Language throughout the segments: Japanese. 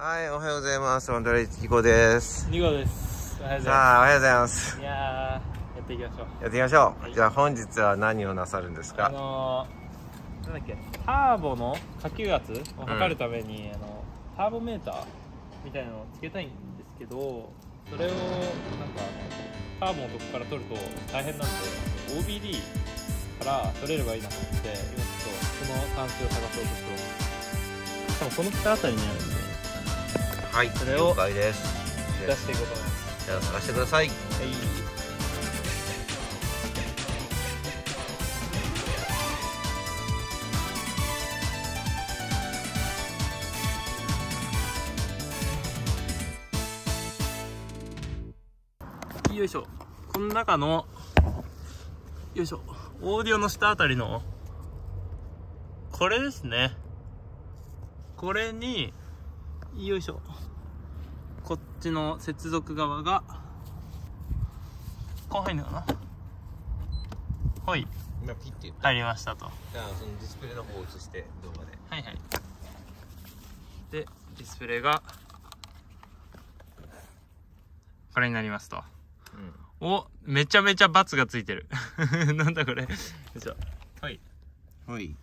はい、おはようございます。本当にキコです。2号です。おはようございまさあ、おはようございますす。。いやー、やっていきましょう。やっていきましょう。はいじゃあ本日は何をなさるんですあかのー、なんだっけ、ターボの下級圧を測るために、あのターボメーターみたいなのをつけたいんですけど、それをなんかターボのとこから取ると大変なんで、OBD から取れればいいなと思って、今ちょっとその関数を探そうとしてます。多分この下あたりにあるんで、はい、それを了解です。出していこうと思います。じゃあ探してください。はい。よいしょこの中のよいしょオーディオの下あたりのこれですねこれによいしょ。こっちの接続側がこう入るのかな？はい。今ピッて。入りましたと。はじゃあそのディスプレイの方を映して動画で。いはい。でディスプレイがこれになりますと。おめちゃめちゃバツがついてる。なんだこれ。よいしょ。はい。うん。はい。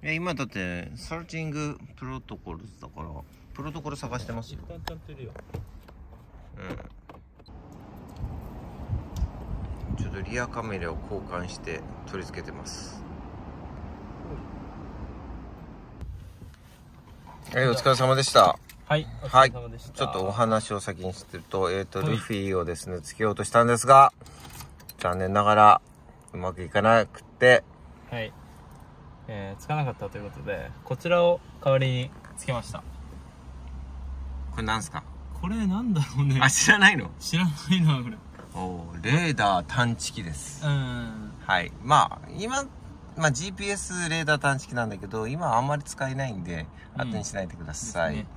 え今だってサーチングプロトコルだからプロトコル探してますよ。ちゃんといるようん。ちょっとリアカメラを交換して取り付けてます。はい、お疲れ様でした。はいおはい疲れ様でしたちょっとお話を先にしてると、えっ、と、はいルフィをですね、つけようとしたんですが、残念ながら、うまくいかなくて、はいえー、つかなかったということでこちらを代わりにつけましたこれなんすか？これなんだろうね。あ、知らないの？知らないなこれ。おーレーダー探知機です。うん。はい。まあ、今、まあ GPS レーダー探知機なんだけど、今はあんまり使えないんで、うん。当てにしないでください。ですね。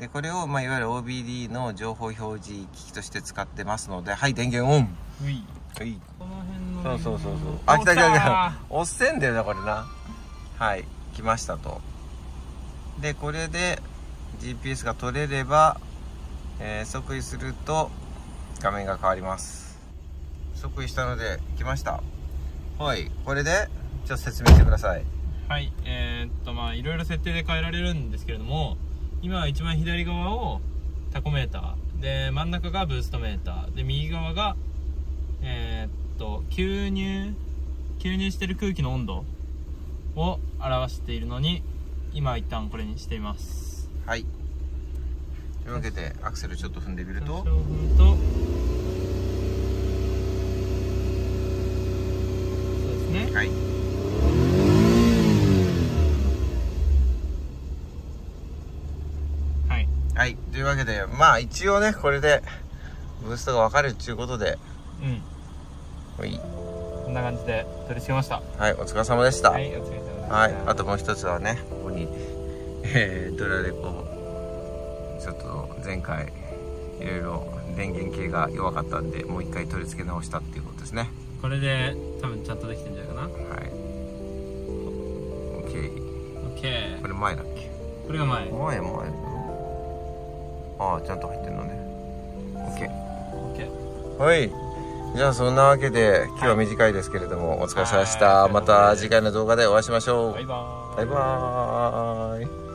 でこれを、まあ、いわゆる OBD の情報表示機器として使ってますので、はい、電源オン。はい。この辺のそうそうそうそう。ああ来た来た来たた押せんだよなこれな。はい。来ましたと。でこれで GPS が取れれば、えー即位すると画面が変わります。即位したので来ました。はいこれでちょっと説明してください。はいえー、っとまあいろいろ設定で変えられるんですけれども今は一番左側をタコメーターで真ん中がブーストメーターで右側がえー、っと吸入吸入してる空気の温度を表しているのに今一旦これにしています。はい。というわけでアクセルちょっと踏んでみると。そうですね。はい。はい。はい。というわけでまあ一応ねこれでブーストが分かるっていうことで。うん。はい。こんな感じで取り付けました。はい、お疲れ様でした。はい。お疲れ様でした。はい、あともう一つはね、ここに、えー、ドラレコ、ちょっと前回、いろいろ電源系が弱かったんで、もう一回取り付け直したっていうことですね。これで多分ちゃんとできてんじゃないかなはい。OK。OK これ前だっけ？これが前前、前だろああ、ちゃんと入ってるのね。OK。OK はい。じゃあそんなわけで、今日は短いですけれども、お疲れ様でした。はいまた次回の動画でお会いしましょう。バイバーイバイバーイ。